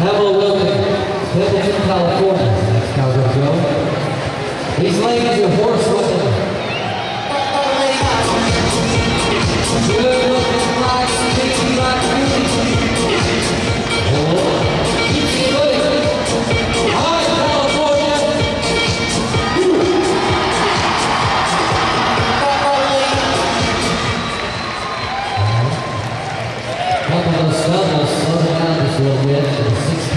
Wilson, Templeton, California. That's Cowgirl Joe. These ladies are horse the